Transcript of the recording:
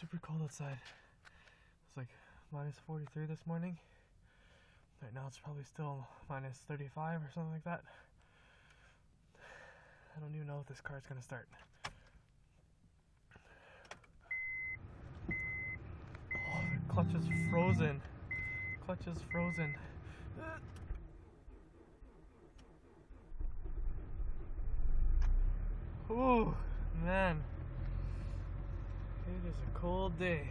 super cold outside. It's like minus 43 this morning. Right now it's probably still minus 35 or something like that. I don't even know if this car is gonna start. Oh, the clutch is frozen. Clutch is frozen. Ooh, man. It is a cold day.